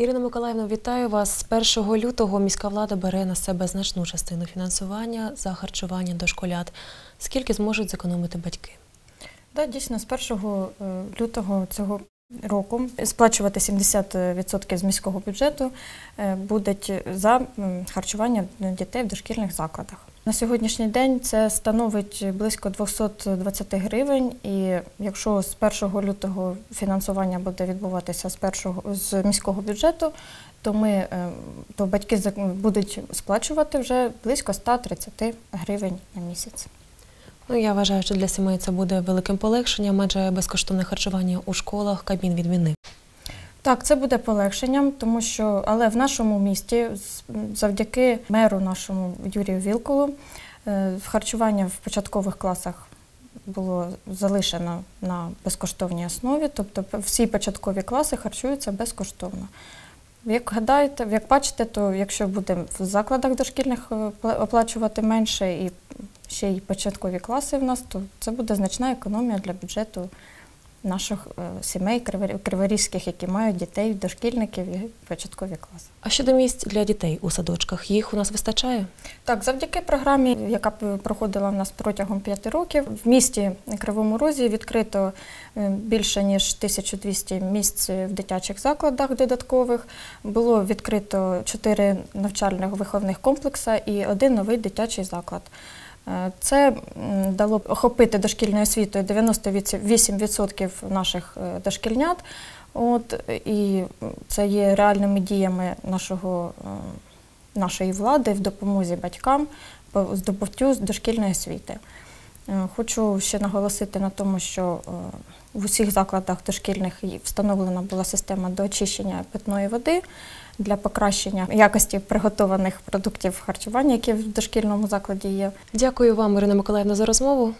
Ірина Миколаївна, вітаю вас. З 1 лютого міська влада бере на себе значну частину фінансування за харчування дошколят. Скільки зможуть зекономити батьки? Так, дійсно, з 1 е, лютого цього року сплачувати 70% з міського бюджету е, будуть за харчування дітей в дошкільних закладах. На сьогоднішній день це становить близько 220 гривень, і якщо з 1 лютого фінансування буде відбуватися з першого з міського бюджету, то ми е, то батьки будуть сплачувати вже близько 130 гривень на місяць. Ну, я вважаю, що для сімей це буде великим полегшенням, адже безкоштовне харчування у школах Кабмін відмінив. Так, це буде полегшенням, тому що але в нашому місті завдяки меру нашому Юрію Вілкулу е, харчування в початкових класах було залишено на безкоштовній основі, тобто всі початкові класи харчуються безкоштовно. Як гадаєте, як бачите, то якщо буде в закладах дошкільних е, оплачувати менше і ще й початкові класи в нас, то це буде значна економія для бюджету наших е, сімей криворі- криворізьких, які мають дітей, дошкільників і початкові класи. А щодо місць для дітей у садочках, їх у нас вистачає? Так, завдяки програмі, яка проходила в нас протягом п'яти років, в місті Кривому Розі відкрито е, більше ніж 1200 місць в дитячих закладах додаткових. Було відкрито чотири навчальних виховних комплекси і один новий дитячий заклад. Е, Це дало охопити дошкільною освітою 98% наших е, дошкільнят. От, і це є реальними діями нашого, е, нашої влади в допомозі батькам по здобуттю дошкільної освіти. Е, Хочу ще наголосити на тому, що е, в усіх закладах дошкільних встановлена була система до очищення питної води для покращення якості приготованих продуктів харчування, які в дошкільному закладі є. Дякую вам, Ірина Миколаївна, за розмову.